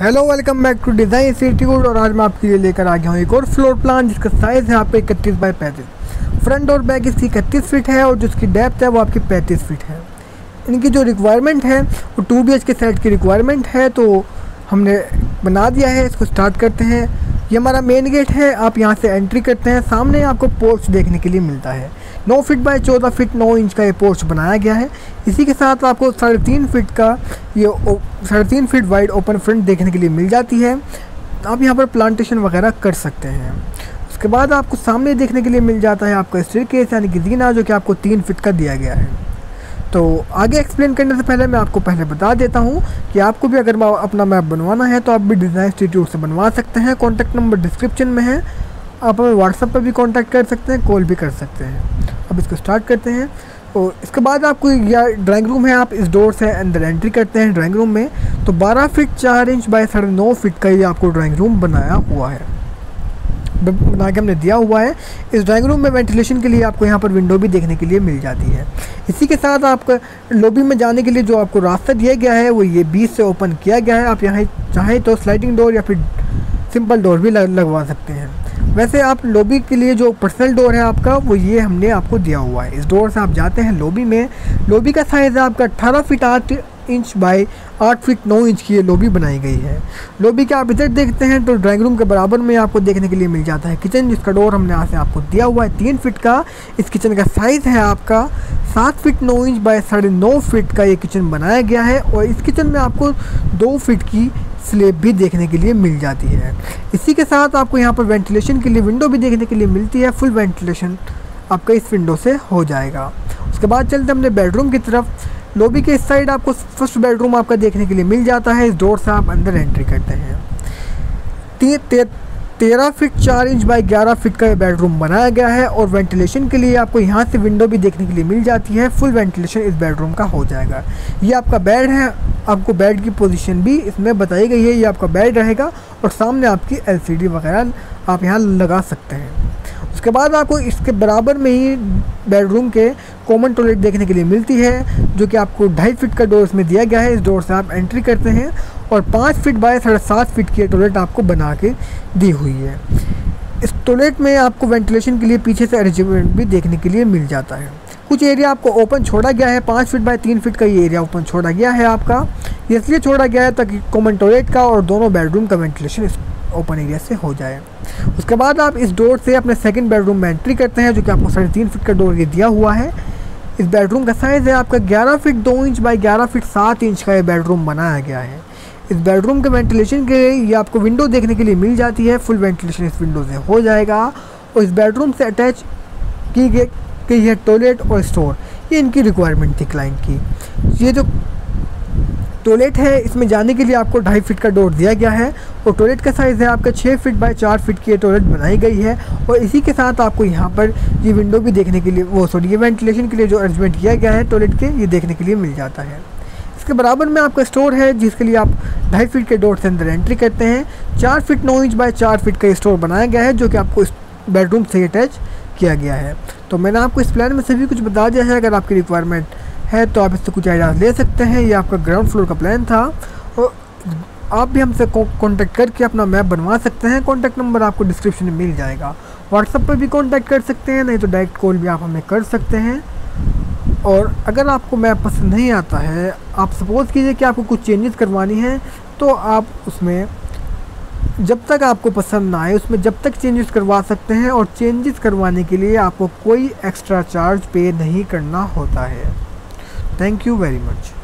Hello welcome back to design institute और आज मैं आपके लिए लेकर आ गया हूँ एक और फ्लोर प्लान जिसका साइज़ है आपका इकतीस बाई पैंतीस। फ्रंट और बैक इसकी इकतीस फीट है और जिसकी डेप्थ है वो आपकी पैंतीस फीट है। इनकी जो रिक्वायरमेंट है, वो टू बी के सेट की रिक्वायरमेंट है तो हमने बना दिया है, इसको स्टार्ट करते हैं। ये हमारा मेन गेट है, आप यहाँ से एंट्री करते हैं, सामने आपको पोर्च देखने के लिए मिलता है। नौ फिट बाय चौदह फिट नौ इंच का ये पोर्च बनाया गया है। इसी के साथ आपको साढ़े तीन फिट का ये साढ़े तीन फिट वाइड ओपन फ्रंट देखने के लिए मिल जाती है। आप यहाँ पर प्लांटेशन वगैरह कर सकते हैं। उसके बाद आपको सामने देखने के लिए मिल जाता है आपका स्टेर केस यानी कि जीना जो कि आपको तीन फिट का दिया गया है। तो आगे एक्सप्लेन करने से पहले मैं आपको पहले बता देता हूँ कि आपको भी अगर अपना मैप बनवाना है तो आप भी डिज़ाइन इंस्टीट्यूट से बनवा सकते हैं। कॉन्टैक्ट नंबर डिस्क्रिप्शन में है। आप हमें व्हाट्सएप पर भी कॉन्टैक्ट कर सकते हैं कॉल भी कर सकते हैं। अब इसको स्टार्ट करते हैं। और इसके बाद आपको या ड्राइंग रूम है, आप इस डोर से अंदर एंट्री करते हैं ड्राइंग रूम में। तो 12 फीट चार इंच बाय साढ़े नौ फीट का ये आपको ड्राइंग रूम बनाया हुआ है। बना के हमने दिया हुआ है। इस ड्राइंग रूम में वेंटिलेशन के लिए आपको यहाँ पर विंडो भी देखने के लिए मिल जाती है। इसी के साथ आपका लॉबी में जाने के लिए जो आपको रास्ता दिया गया है, वो ये बीच से ओपन किया गया है। आप यहाँ चाहें तो स्लाइडिंग डोर या फिर सिंपल डोर भी लगवा सकते हैं। वैसे आप लॉबी के लिए जो पर्सनल डोर है आपका, वो ये हमने आपको दिया हुआ है। इस डोर से आप जाते हैं लॉबी में। लॉबी का साइज़ है आपका अट्ठारह फीट आठ इंच बाई आठ फीट नौ इंच की ये लॉबी बनाई गई है। लॉबी के आप इधर देखते हैं तो ड्राइंग रूम के बराबर में आपको देखने के लिए मिल जाता है किचन जिसका डोर हमने यहाँ से आपको दिया हुआ है तीन फिट का। इस किचन का साइज़ है आपका सात फिट नौ इंच बाय साढ़े नौ फिट का ये किचन बनाया गया है और इस किचन में आपको दो फिट की स्लेब भी देखने के लिए मिल जाती है। इसी के साथ आपको यहाँ पर वेंटिलेशन के लिए विंडो भी देखने के लिए मिलती है। फुल वेंटिलेशन आपका इस विंडो से हो जाएगा। उसके बाद चलते हमने बेडरूम की तरफ़। लॉबी के इस साइड आपको फ़र्स्ट बेडरूम आपका देखने के लिए मिल जाता है। इस डोर से आप अंदर एंट्री करते हैं। तेरह फिट चार इंच बाई ग्यारह फिट का बेडरूम बनाया गया है और वेंटिलेशन के लिए आपको यहाँ से विंडो भी देखने के लिए मिल जाती है। फुल वेंटिलेशन इस बेडरूम का हो जाएगा। ये आपका बेड है। आपको बेड की पोजीशन भी इसमें बताई गई है। ये आपका बेड रहेगा और सामने आपकी एलसीडी वगैरह आप यहाँ लगा सकते हैं। उसके बाद आपको इसके बराबर में ही बेडरूम के कॉमन टॉयलेट देखने के लिए मिलती है, जो कि आपको ढाई फिट का डोर इसमें दिया गया है। इस डोर से आप एंट्री करते हैं और पाँच फिट बाय साढ़े सात फिट की टॉयलेट आपको बना के दी हुई है। इस टॉयलेट में आपको वेंटिलेशन के लिए पीछे से अरेंजमेंट भी देखने के लिए मिल जाता है। कुछ एरिया आपको ओपन छोड़ा गया है, पाँच फिट बाय तीन फिट का ये एरिया ओपन छोड़ा गया है आपका। इसलिए छोड़ा गया है ताकि कॉमन टॉयलेट का और दोनों बेडरूम का वेंटिलेशन इस ओपन एरिया से हो जाए। उसके बाद आप इस डोर से अपने सेकंड बेडरूम में एंट्री करते हैं, जो कि आपको साढ़े तीन फिट का डोर ये दिया हुआ है। इस बेडरूम का साइज़ है आपका 11 फीट दो इंच बाई 11 फीट सात इंच का ये बेडरूम बनाया गया है। इस बेडरूम के वेंटिलेशन के लिए ये आपको विंडो देखने के लिए मिल जाती है, फुल वेंटिलेशन इस विंडो से, हो जाएगा। और इस बेडरूम से अटैच की गई है टॉयलेट और स्टोर। ये इनकी रिक्वायरमेंट थी क्लाइंट की। ये जो टॉयलेट है, इसमें जाने के लिए आपको ढाई फिट का डोर दिया गया है। और टॉयलेट का साइज़ है आपका छः फिट बाय चार फिट की टॉयलेट बनाई गई है। और इसी के साथ आपको यहाँ पर ये विंडो भी देखने के लिए वो सॉरी ये वेंटिलेशन के लिए जो अरेंजमेंट किया गया है टॉयलेट के, ये देखने के लिए मिल जाता है। इसके बराबर में आपका स्टोर है, जिसके लिए आप ढाई फीट के डोर से अंदर एंट्री करते हैं। चार फिट नौ इंच बाय चार फिट का स्टोर बनाया गया है, जो कि आपको इस बेडरूम से अटैच किया गया है। तो मैंने आपको इस प्लान में सभी कुछ बता दिया है। अगर आपकी रिक्वायरमेंट है तो आप इससे कुछ आइडियाज़ ले सकते हैं। ये आपका ग्राउंड फ्लोर का प्लान था। और आप भी हमसे कॉन्टैक्ट करके अपना मैप बनवा सकते हैं। कॉन्टैक्ट नंबर आपको डिस्क्रिप्शन में मिल जाएगा। व्हाट्सअप पर भी कॉन्टैक्ट कर सकते हैं, नहीं तो डायरेक्ट कॉल भी आप हमें कर सकते हैं। और अगर आपको मैप पसंद नहीं आता है, आप सपोज़ कीजिए कि आपको कुछ चेंजेस करवानी है तो आप उसमें जब तक आपको पसंद ना आए, उसमें जब तक चेंजेस करवा सकते हैं और चेंजेस करवाने के लिए आपको कोई एक्स्ट्रा चार्ज पे नहीं करना होता है थैंक यू वेरी much.